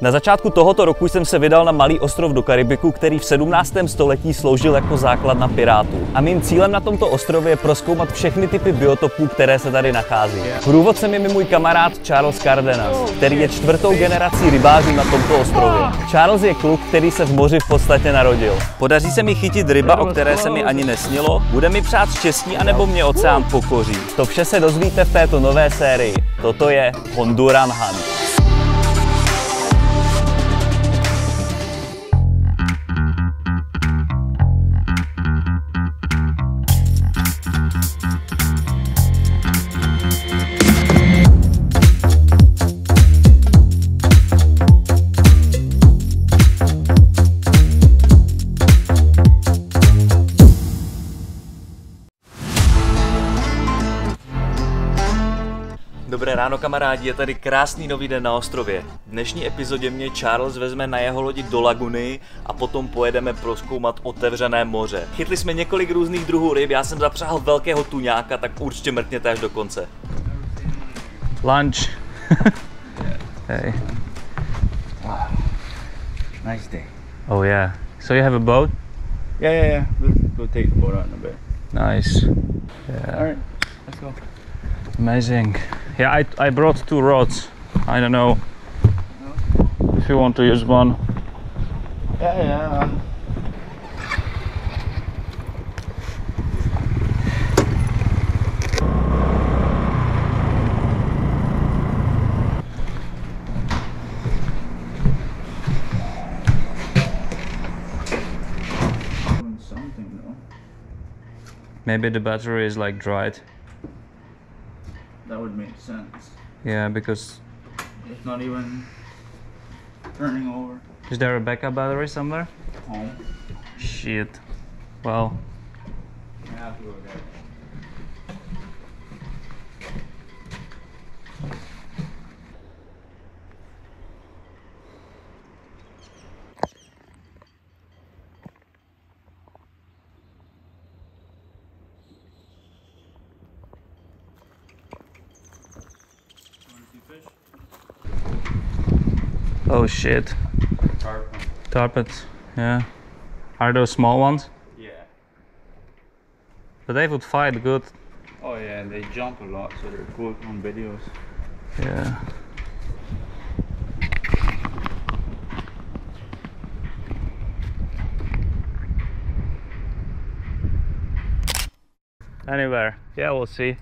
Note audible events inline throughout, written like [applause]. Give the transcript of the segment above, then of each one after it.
Na začátku tohoto roku jsem se vydal na malý ostrov do Karibiku, který v 17. století sloužil jako základna pirátů. A mým cílem na tomto ostrově je proskoumat všechny typy biotopů, které se tady nachází. Průvodcem je mi můj kamarád Charles Cardenas, který je čtvrtou generací rybářů na tomto ostrově. Charles je kluk, který se v moři v podstatě narodil. Podaří se mi chytit ryba, o které se mi ani nesnilo, bude mi přát štěstí, anebo mě oceán pokoří. To vše se dozvíte v této nové sérii. Toto je Honduran Hunt. Ráno kamarádi, je tady krásný nový den na ostrově. V dnešní epizodě mě Charles vezme na jeho lodi do laguny a potom pojedeme proskoumat otevřené moře. Chytli jsme několik různých druhů ryb, já jsem zapřáhl velkého tuňáka, tak určitě mrkněte až do konce. Lunch. [laughs] hey. Wow. Nice day. Oh yeah. So you have a boat? Yeah, yeah, yeah. We'll go take the boat out in a bit. Nice. Yeah. All right, let's go. Amazing. Yeah, I, I brought two rods. I don't know if you want to use one. Yeah, yeah. Doing something though. Maybe the battery is like dried. That would make sense. Yeah, because It's not even turning over. is there a backup battery somewhere? Home. Shit. Well, oh shit. Tarpons. Yeah. Are those small ones? Yeah. But they would fight good. Oh yeah, and they jump a lot, so they're good on videos. Yeah. Anywhere. Yeah, we'll see.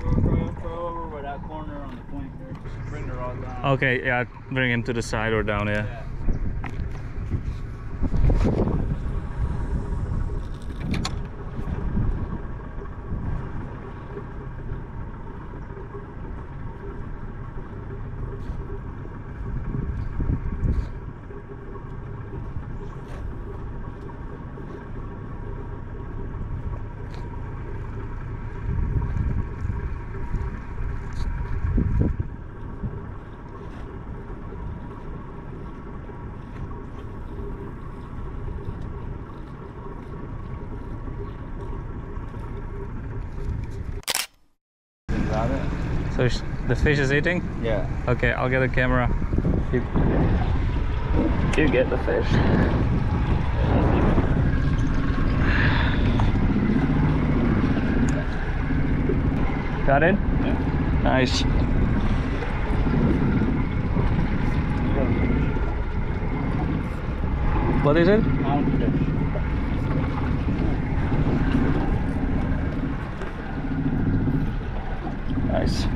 Go, go, go over where that corner on the point there. Just bring the rod down. Okay, yeah, bring him to the side or down, yeah. Yeah. Is that it? So sh- the fish is eating? Yeah. Okay, I'll get a camera. You, you get the fish. Got it? Yeah. Nice. What is it? Nice.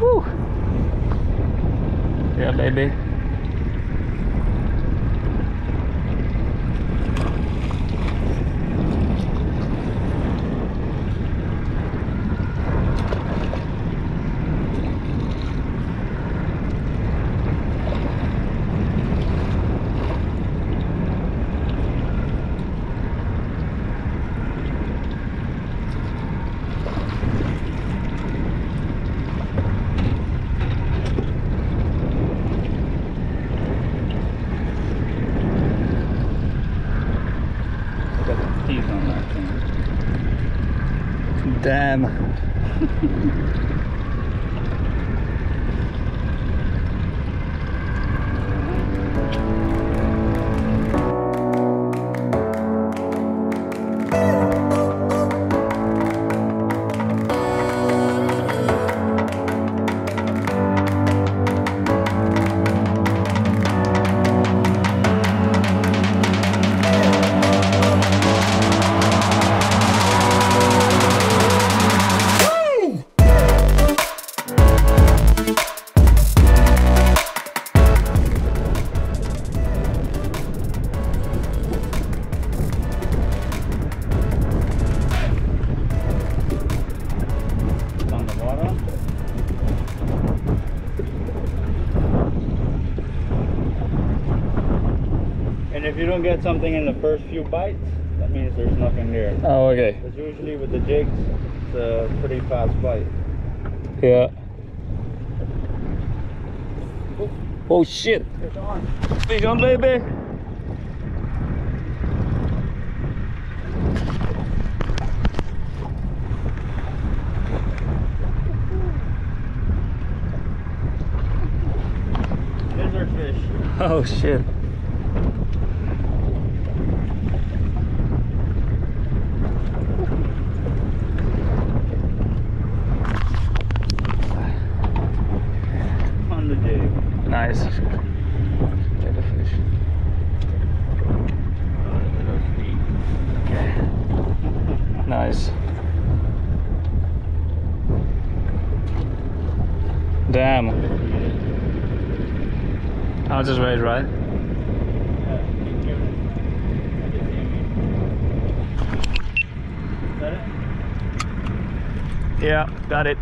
Woo. Yeah, Damn. Get something in the first few bites, that means there's nothing there. Oh, okay. Because usually with the jigs, it's a pretty fast bite. Yeah. Oh shit. Fish on. Fish on, baby. Lizard fish. Oh shit. Nice. Get a fish. Okay. Nice. Damn. I'll just wait, right? Yeah, got it.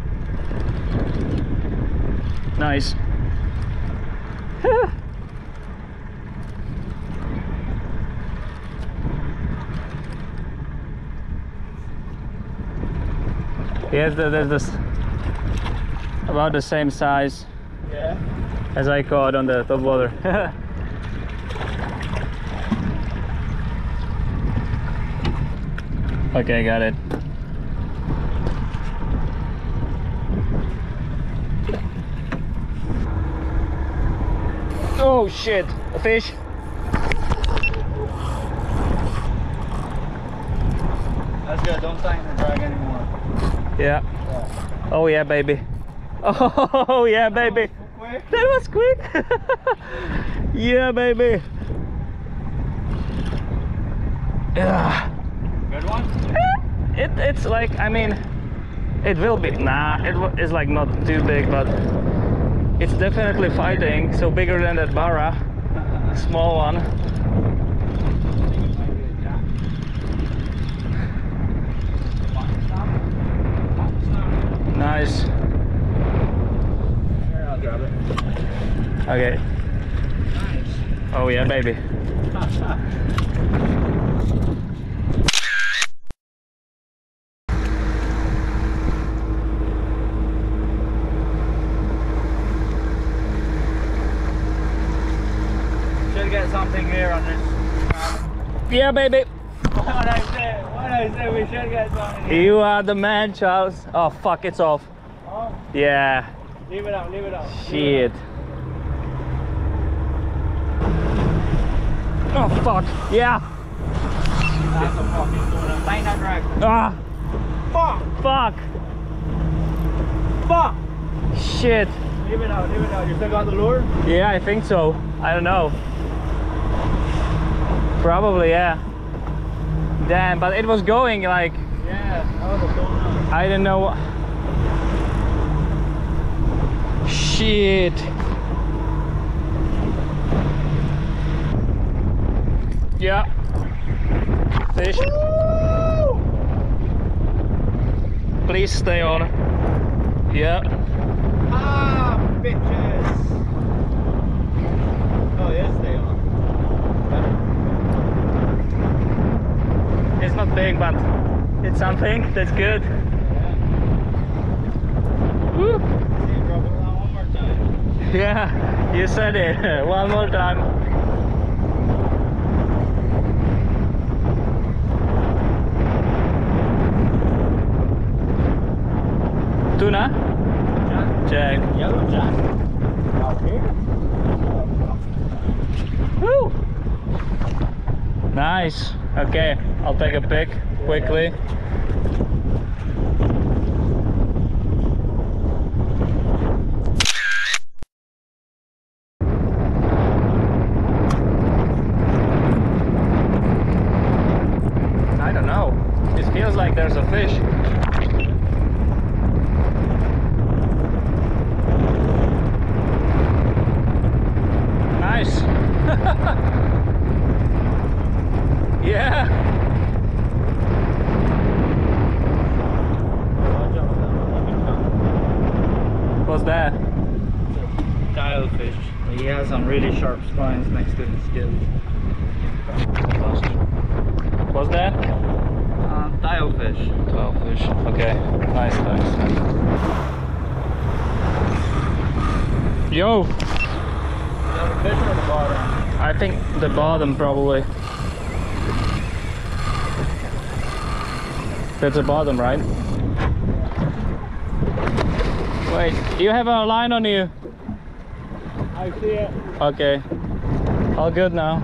Nice. Yes, there- there's this about the same size Yeah. as I caught on the top water. [laughs] okay, got it. Oh shit, a fish. That's good. Don't tighten the drag anymore. Yeah. Oh yeah, baby. Oh yeah, baby. Quick. That was quick. [laughs] yeah, baby. Yeah. Good one? Eh, it, it's like, I mean, it will be. Nah, it is like not too big, but it's definitely fighting. So bigger than that Barra. Small one. Nice. Okay. Oh yeah, baby. Should get something here on this. Yeah, baby. What I say? What I say? We should get something. You are the man, Charles. Oh fuck, it's off. Oh, Yeah. leave it out. Leave it out. leave it Shit. Oh fuck. Yeah. That's a fuck. Tighten that drag. Ah, Fuck! fuck. Fuck! Shit. Leave it out, leave it out. You still got the lure? Yeah, I think so. I don't know. Probably, yeah. Damn, but it was going like Yeah. Oh, what's going on? I don't know. what- Shit. Yeah. Fish. Please stay on. Yeah. Ah, bitches! Oh, yes, stay on. It's not big, but it's something. That's good. Time. Yeah, you said it. [laughs] One more time. Tuna? Jack. Yellow jack. Woo! Nice. Okay, I'll take a pic quickly. I don't know. It feels like there's a fish. Nice. yeah. Watch out for that one. What's that? Dialfish. He has some really sharp spines next to the gills. What's that? Uh, dialfish. 12 fish. Okay. Nice, thanks. Yo, Is that a fish or the bottom? I think the bottom probably. That's the bottom, right? Wait, do you have a line on you. I see it. Okay. All good now.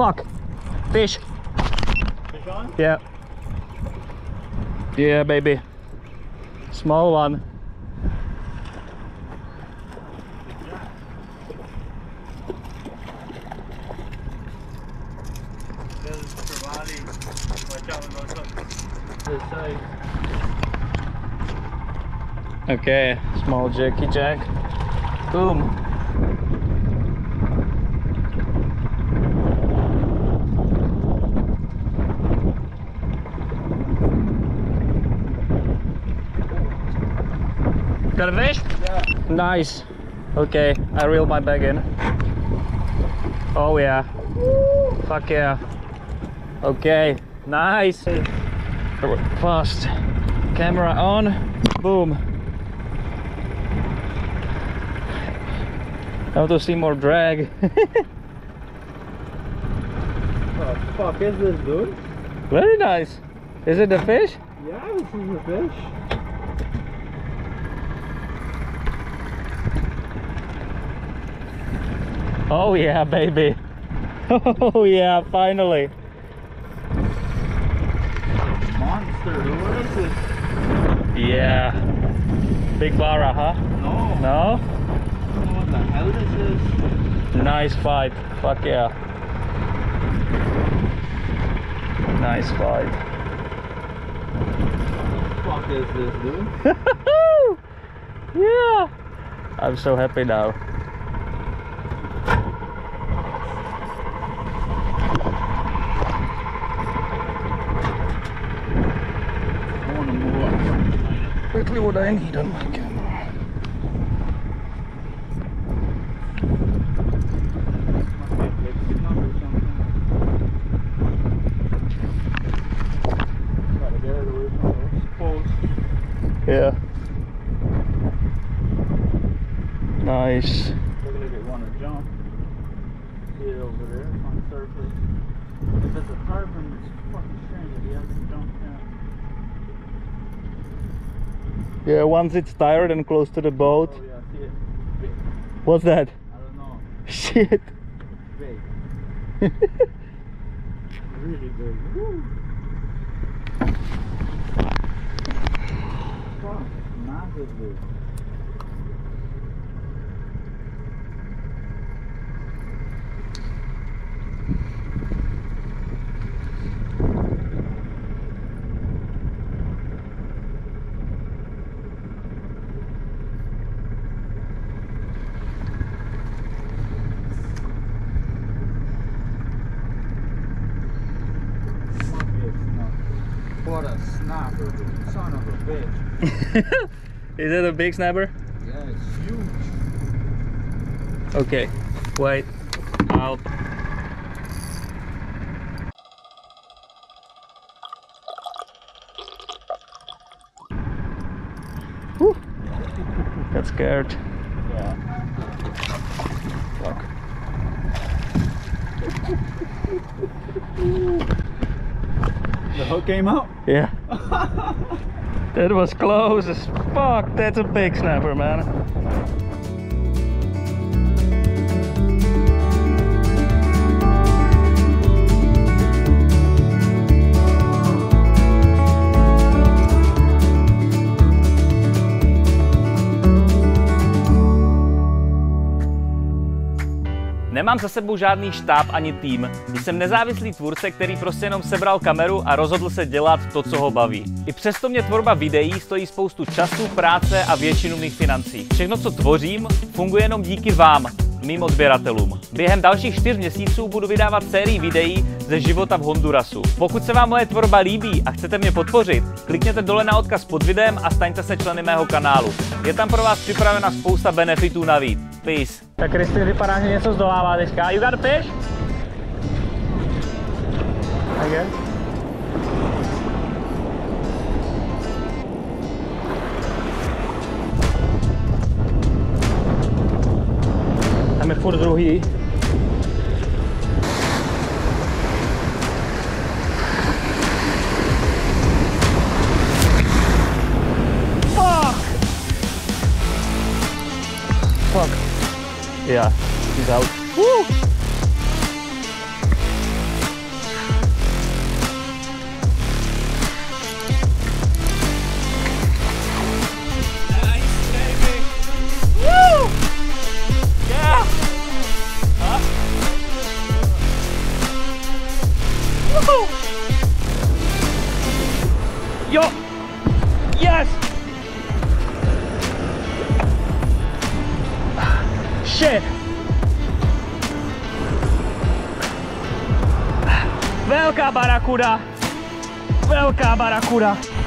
Fuck. Fish. Fish on? Yeah. Yeah, baby. Small one. This is trevally. Watch out when those hook. This side. Okay, small jerky jack. Boom. Got a fish? Yeah. Nice. Okay, I reel my bag in. Oh yeah. Fuck yeah. Okay, nice. Fast. Camera on. Boom. I want to see more drag. [laughs] What the fuck is this, dude? Very nice. Is it the fish? Yeah, this is the fish. Oh yeah, baby. [laughs] Oh yeah, finally. Monster. What is this? Yeah. Big barra, huh? No. No? I don't know what the hell this. Nice fight. Fuck yeah. Nice fight. What the fuck is this, dude? [laughs] yeah. I'm so happy now. exactly what I need on my camera. Yeah. Nice. Over there on the surface. If it's a tarpon, it's fucking strange. To jump down. Yeah, once it's tired and close to the boat. Oh yeah? What's that? I don't know. [laughs] Shit. Big. [laughs] really big. Woo. Massive big. Must be a snapper. What a snapper, dude. Son of a bitch. [laughs] Is it a big snapper? Yeah, it's huge. Okay. Wait. I'll. Whew. Got scared. Yeah. Fuck. [laughs] The hook came out? Yeah. That was close as fuck. That's a big snapper, man. Nemám za sebou žádný štáb ani tým. Jsem nezávislý tvůrce, který prostě jenom sebral kameru a rozhodl se dělat to, co ho baví. I přesto mě tvorba videí stojí spoustu času, práce a většinu mých financí. Všechno, co tvořím, funguje jenom díky vám, mým odběratelům. Během dalších čtyř měsíců budu vydávat sérii videí ze života v Hondurasu. Pokud se vám moje tvorba líbí a chcete mě podpořit, klikněte dole na odkaz pod videem a staňte se členy mého kanálu. Je tam pro vás připravena spousta benefitů navíc. Peace. Tak Kristin vypadá, že něco zdolává teďka. You got a fish? I guess. Tam je furt druhý. Out. Barakuda! Velká barakuda!